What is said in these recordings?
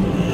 Yeah.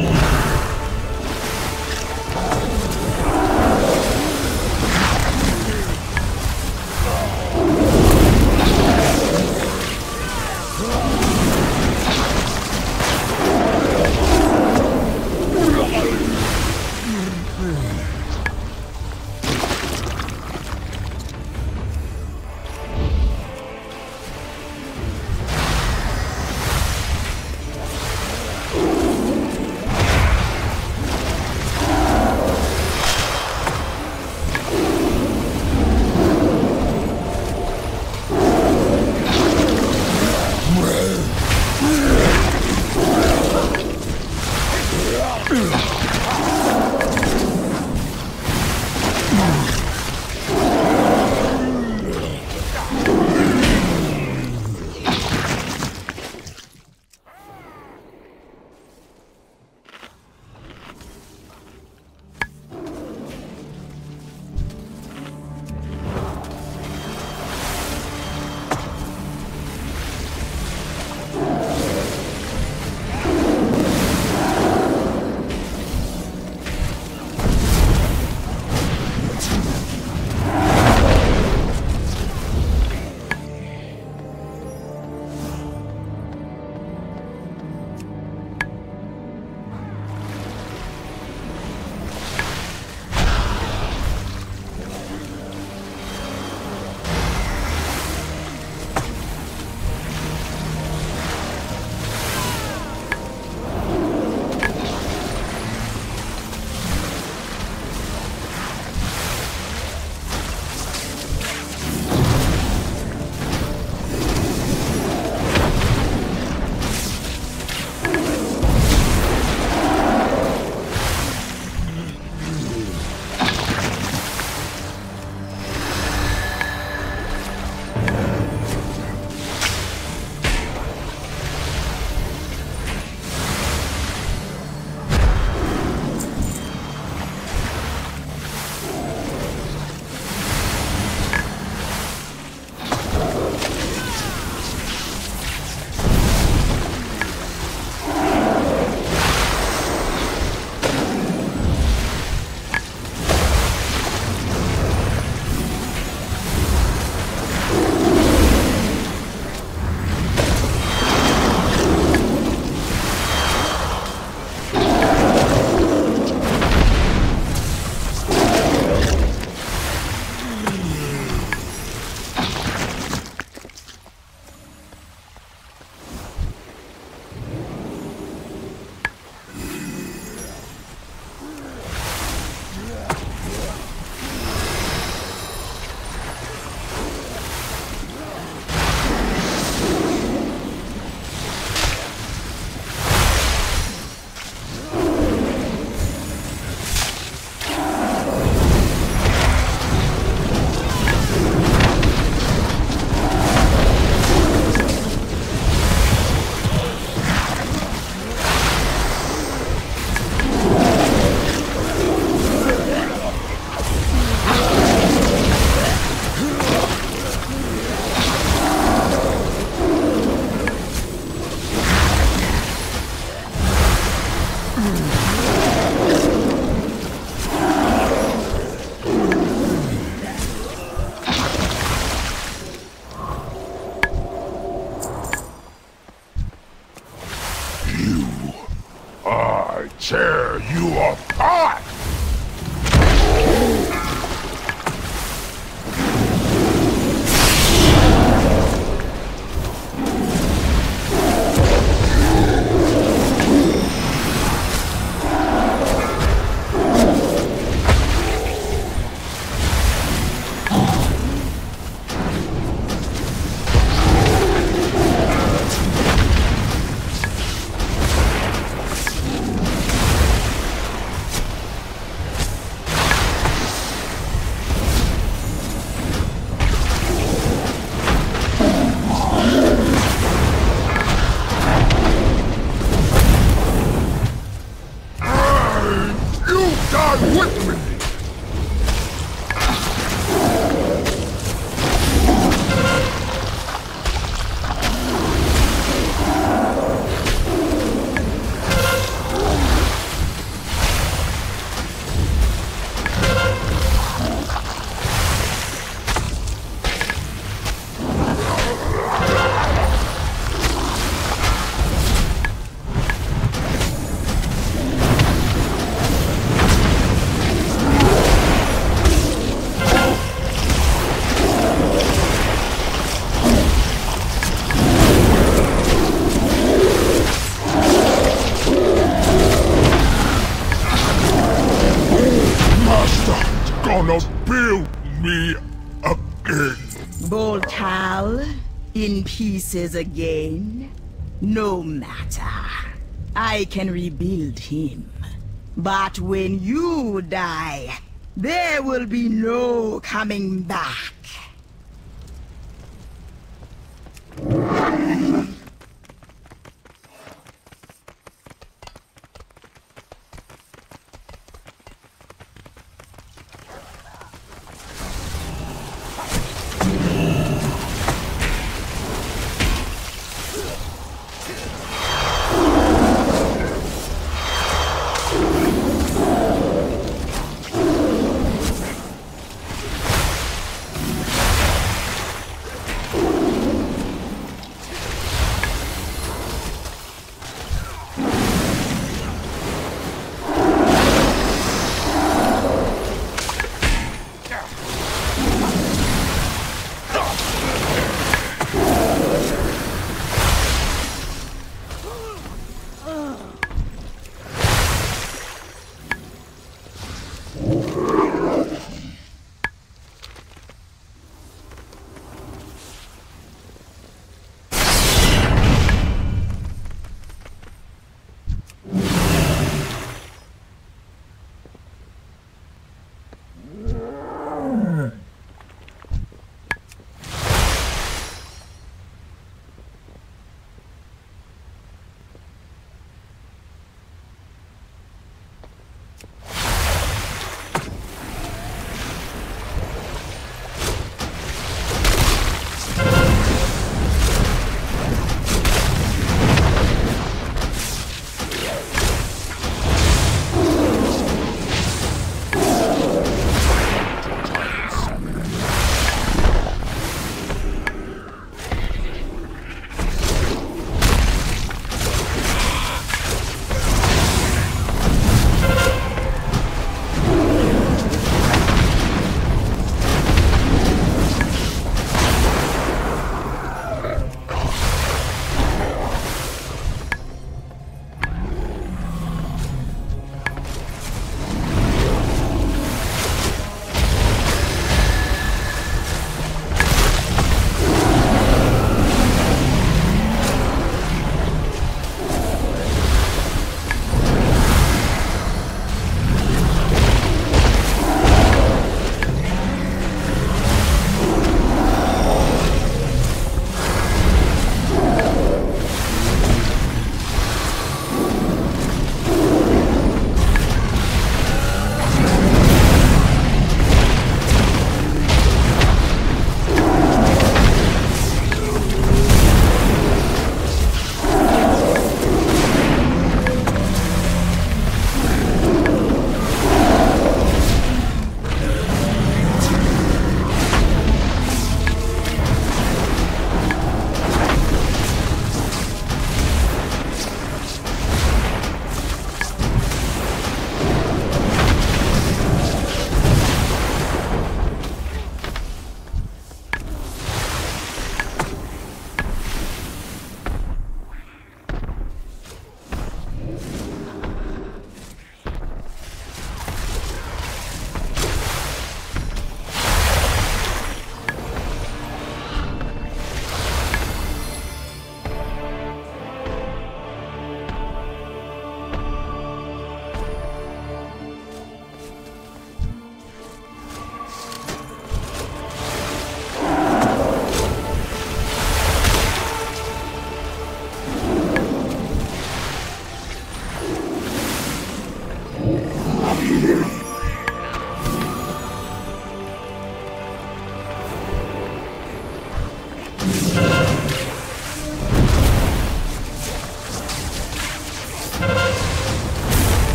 In pieces again? No matter. I can rebuild him. But when you die, there will be no coming back.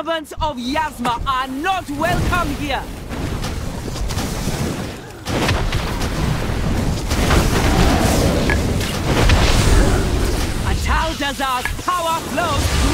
Servants of Yazma are not welcome here! Atal'Dazar's power flows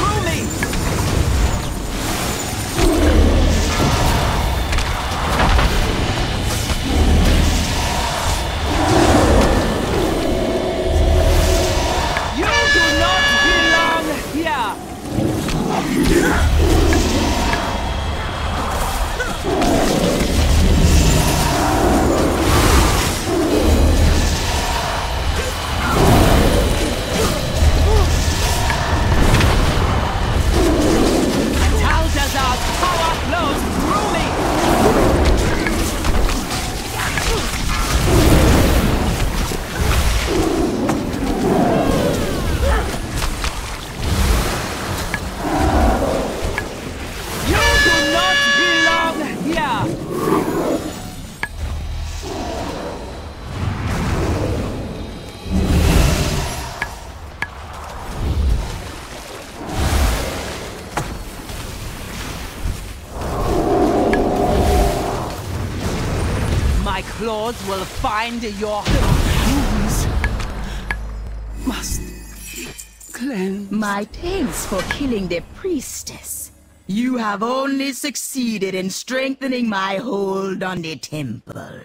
My claws will find your wounds. Must cleanse. My pains for killing the priestess. You have only succeeded in strengthening my hold on the temple.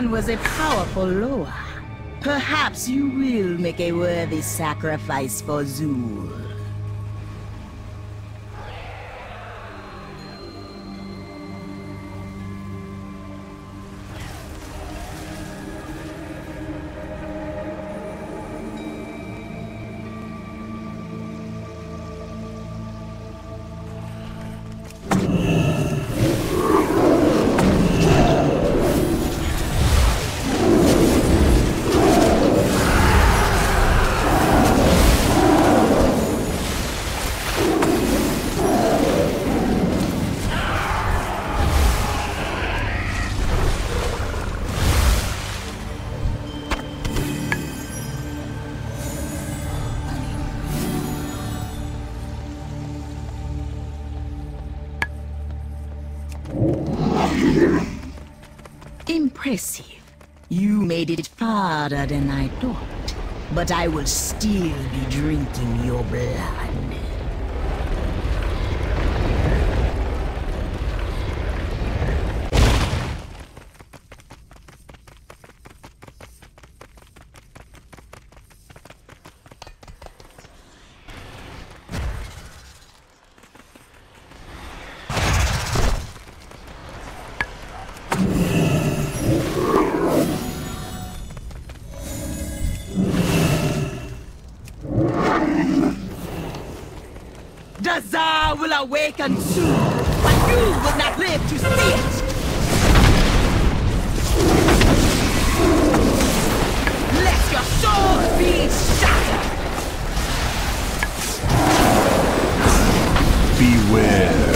Rezan was a powerful Loa. Perhaps you will make a worthy sacrifice for Zul. Impressive. You made it farther than I thought. But I will still be drinking your blood. Dazar will awaken soon, but you will not live to see it! Let your soul be shattered! Beware.